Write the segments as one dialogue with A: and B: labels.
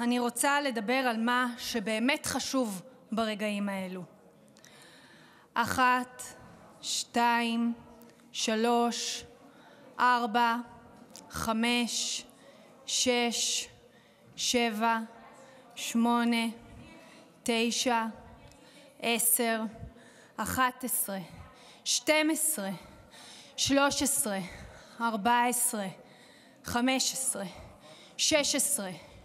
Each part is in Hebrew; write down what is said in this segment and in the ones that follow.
A: אני רוצה לדבר על מה שבאמת חשוב ברגעים האלו: אחת, שתיים, שלוש, ארבע, חמש, שש, שבע, שמונה, תשע, עשר, אחת עשרה, שתים עשרה, שלוש עשרה,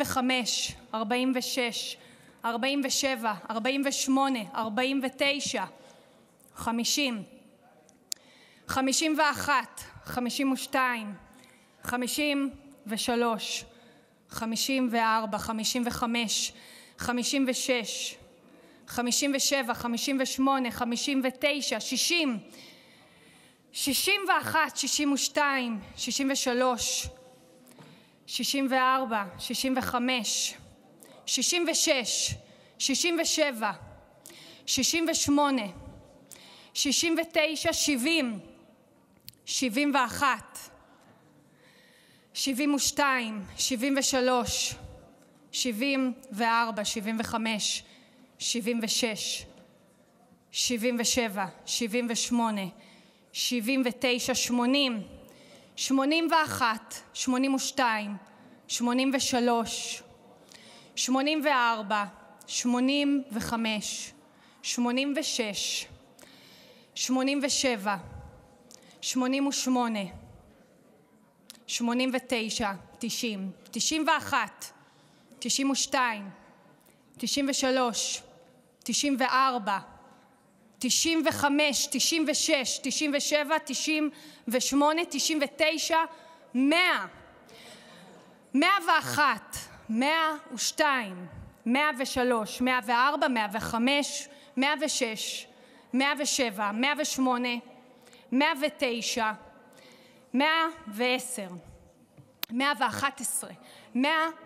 A: וחמש, עשרים ושש, עשרים ושבע, עשרים ושמונה, עשרים ותשע, שלושים, שלושים ואחת, שלושים ושתיים, שלושים ושלוש, שלושים וארבע, שלושים וחמש, שלושים ושש, שלושים ושבע, שלושים ושמונה, שלושים ותשע, ארבעים, ארבעים ואחת, ארבעים ושתיים, ארבעים ושלוש, ארבעים וארבע, ארבעים וחמש, ארבעים ושש, ארבעים ושבע, ארבעים ושמונה, ארבעים ותשע, חמישים, חמישים ואחת, חמישים ושתיים, חמישים ושלוש, חמישים וארבע, חמישים וחמש, חמישים ושש, חמישים ושבע, חמישים ושמונה, חמישים ותשע, שישים, שישים ואחת, שישים ושתיים, שישים ושלוש, שישים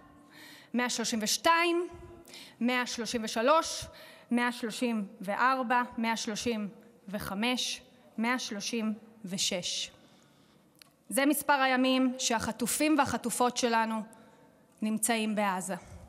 A: מאה עשרים ואחת, מאה עשרים ושתיים, מאה עשרים ושלוש, מאה עשרים וארבע, מאה עשרים וחמש, מאה עשרים ושש, מאה עשרים ושבע, מאה עשרים ושמונה, מאה עשרים ותשע, מאה שלושים, מאה שלושים ואחת, מאה שלושים ושתיים, מאה שלושים ושלוש, מאה שלושים וארבע, מאה שלושים וחמש, מאה שלושים ושש. זה מספר הימים שהחטופים והחטופות שלנו נמצאים בעזה.